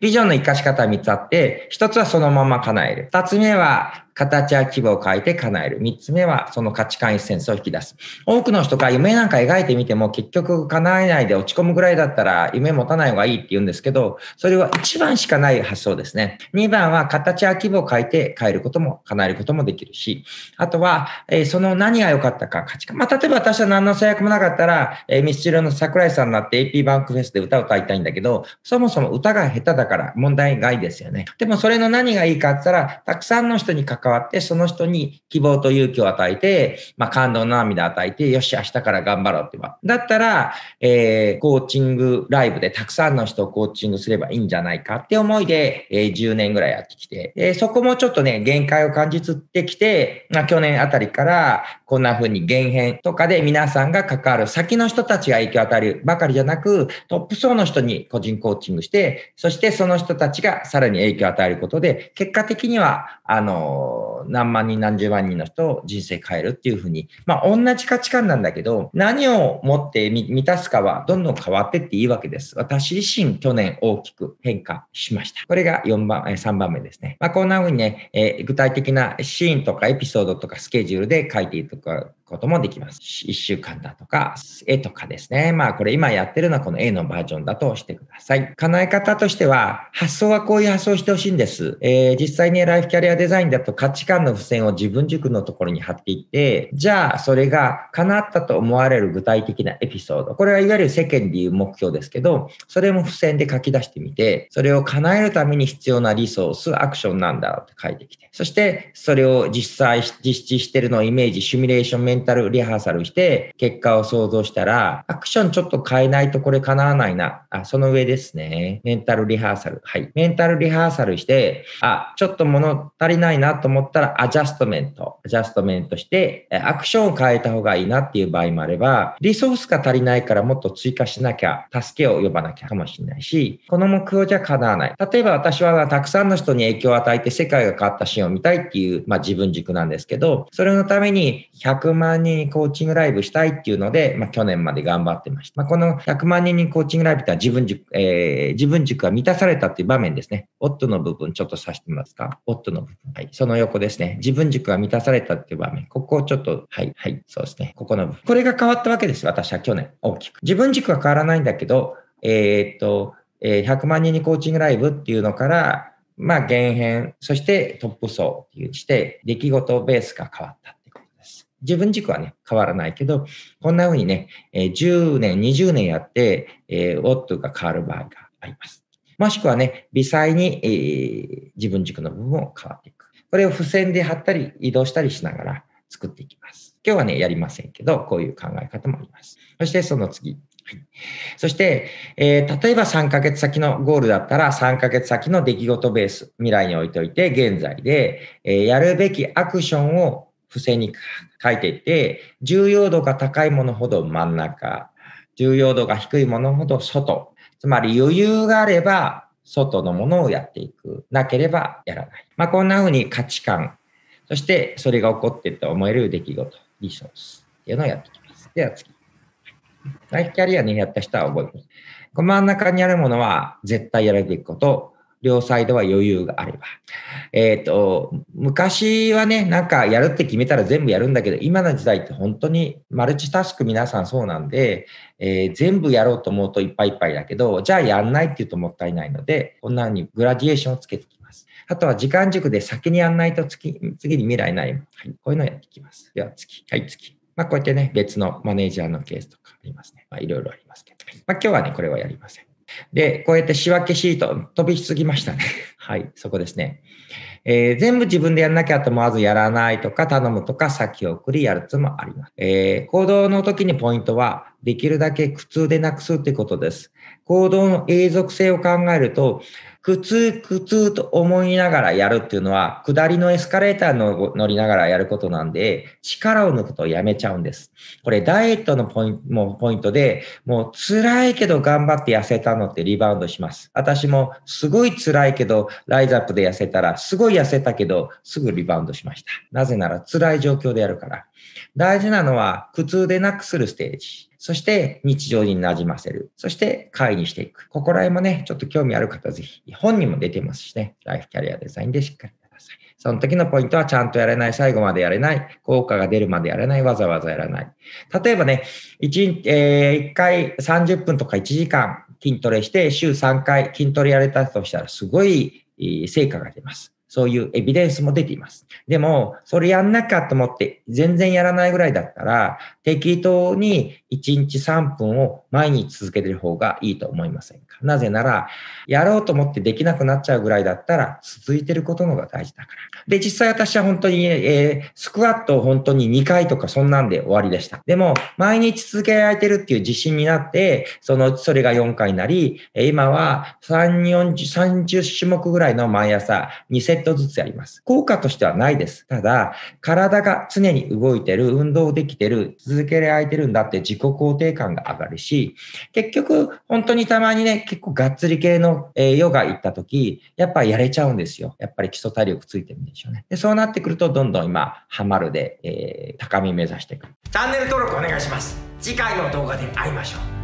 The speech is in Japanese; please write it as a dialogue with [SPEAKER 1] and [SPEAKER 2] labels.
[SPEAKER 1] ビジョンの活かし方は3つあって、1つはそのまま叶える。2つ目は形や規模を変えて叶える。三つ目は、その価値観エッセンスを引き出す。多くの人が夢なんか描いてみても、結局叶えないで落ち込むぐらいだったら、夢持たない方がいいって言うんですけど、それは一番しかない発想ですね。二番は、形や規模を変えて変えることも、叶えることもできるし、あとは、えー、その何が良かったか、価値観。まあ、例えば私は何の制約もなかったら、えー、ミスチルの桜井さんになって AP バンクフェスで歌を歌いたいんだけど、そもそも歌が下手だから問題外ですよね。でもそれの何がいいかって言ったら、たくさんの人に関関わって、その人に希望と勇気を与えて、まあ、感動の涙を与えて、よし、明日から頑張ろうって言えば。だったら、えー、コーチングライブでたくさんの人をコーチングすればいいんじゃないかって思いで、えー、10年ぐらいやってきて、えー、そこもちょっとね、限界を感じつってきて、まあ、去年あたりから、こんな風に減変とかで皆さんが関わる先の人たちが影響を与えるばかりじゃなく、トップ層の人に個人コーチングして、そしてその人たちがさらに影響を与えることで、結果的には、あの、何万人何十万人の人を人生変えるっていうふうに、まあ同じ価値観なんだけど、何を持って満たすかはどんどん変わってっていいわけです。私自身去年大きく変化しました。これが4番、3番目ですね。まあこんなふうにね、えー、具体的なシーンとかエピソードとかスケジュールで書いていくこともできます。1週間だとか、絵とかですね。まあこれ今やってるのはこの絵のバージョンだとしてください。叶え方としては、発想はこういう発想をしてほしいんです。えー、実際にライフキャリアデザインだと価値観の付箋を自分軸のところに貼っていって、じゃあそれが叶ったと思われる具体的なエピソード。これはいわゆる世間でいう目標ですけど、それも付箋で書き出してみて、それを叶えるために必要なリソース、アクションなんだろうって書いてきて、そしてそれを実際、実施してるのをイメージ、シミュレーション、メンンタルリハーサルして、結果を想像したら、アクションちょっと変えないとこれ叶わないな。あ、その上ですね。メンタルリハーサル。はい。メンタルリハーサルして、あ、ちょっと物足りないなと思ったら、アジャストメント。アジャストメントして、アクションを変えた方がいいなっていう場合もあれば、リソースが足りないからもっと追加しなきゃ、助けを呼ばなきゃかもしれないし、この目標じゃ叶わない。例えば私はたくさんの人に影響を与えて世界が変わったシーンを見たいっていう、まあ自分軸なんですけど、それのために100万人にコーチングライブしたいっていうので、まあ去年まで頑張ってました。まあこの100万人にコーチングライブってのは自分軸、えー、自分軸が満たされたっていう場面ですね。夫の部分ちょっとさしてみますか？夫の部分。はい。その横ですね。自分軸が満たされたっていう場面。ここをちょっと、はい、はい。そうですね。ここの部分。これが変わったわけです。私は去年。大きく。自分軸は変わらないんだけど、えー、っと、えー、100万人にコーチングライブっていうのから、まあ、減変、そしてトップ層っていうして、出来事ベースが変わった。自分軸はね、変わらないけど、こんな風にね、え、10年、20年やって、えー、オットが変わる場合があります。もしくはね、微細に、えー、自分軸の部分を変わっていく。これを付箋で貼ったり移動したりしながら作っていきます。今日はね、やりませんけど、こういう考え方もあります。そしてその次。はい、そして、えー、例えば3ヶ月先のゴールだったら3ヶ月先の出来事ベース、未来に置いといて、現在で、え、やるべきアクションを付箋に書いていて、重要度が高いものほど真ん中、重要度が低いものほど外。つまり余裕があれば、外のものをやっていく。なければやらない。まあ、こんな風に価値観、そしてそれが起こっていると思える出来事、リソースっていうのをやっていきます。では次。ライフキャリアにやった人は覚えてます。真ん中にあるものは絶対やるべきこと、両サイドは余裕があれば。えっ、ー、と、昔はね、なんかやるって決めたら全部やるんだけど、今の時代って本当にマルチタスク皆さんそうなんで、えー、全部やろうと思うといっぱいいっぱいだけど、じゃあやんないって言うともったいないので、こんな風にグラディエーションをつけてきます。あとは時間軸で先にやんないと次次に未来ない。はい、こういうのをやっていきます。では次。はい、次。まあ、こうやってね、別のマネージャーのケースとかありますね。まあ、いろいろありますけど。まあ、今日はね、これはやりません。で、こうやって仕分けシート、飛びしすぎましたね。はい、そこですね。えー、全部自分でやんなきゃと思わずやらないとか、頼むとか、先送りやるつもあります。えー、行動の時にポイントは、できるだけ苦痛でなくすってことです。行動の永続性を考えると、苦痛、苦痛と思いながらやるっていうのは、下りのエスカレーターの乗りながらやることなんで、力を抜くとやめちゃうんです。これ、ダイエットのポイントもポイントで、もう辛いけど頑張って痩せたのってリバウンドします。私もすごい辛いけど、ライズアップで痩せたら、すごい痩せたけど、すぐリバウンドしました。なぜなら辛い状況でやるから。大事なのは、苦痛でなくするステージ。そして日常に馴染ませる。そして会にしていく。ここら辺もね、ちょっと興味ある方ぜひ、本にも出てますしね、ライフキャリアデザインでしっかりください。その時のポイントはちゃんとやれない、最後までやれない、効果が出るまでやれない、わざわざやらない。例えばね、1、えー、1回30分とか1時間筋トレして、週3回筋トレやれたとしたら、すごい成果が出ます。そういうエビデンスも出ています。でも、それやんなきゃと思って全然やらないぐらいだったら、適当に1日3分を毎日続けてる方がいいと思いませんか？なぜなら、やろうと思ってできなくなっちゃうぐらいだったら、続いてることの方が大事だから。で、実際私は本当に、えー、スクワットを本当に2回とかそんなんで終わりでした。でも、毎日続けられてるっていう自信になって、その、それが4回になり、今は3、40、30種目ぐらいの毎朝2セットずつやります。効果としてはないです。ただ、体が常に動いてる、運動できてる、続けられてるんだって自己肯定感が上がるし、結局、本当にたまにね、結構がっつり系の、えヨガ行った時、やっぱやれちゃうんですよ。やっぱり基礎体力ついてるんでしょうね。で、そうなってくると、どんどん今、ハマるで、えー、高み目指していく。チャンネル登録お願いします。次回の動画で会いましょう。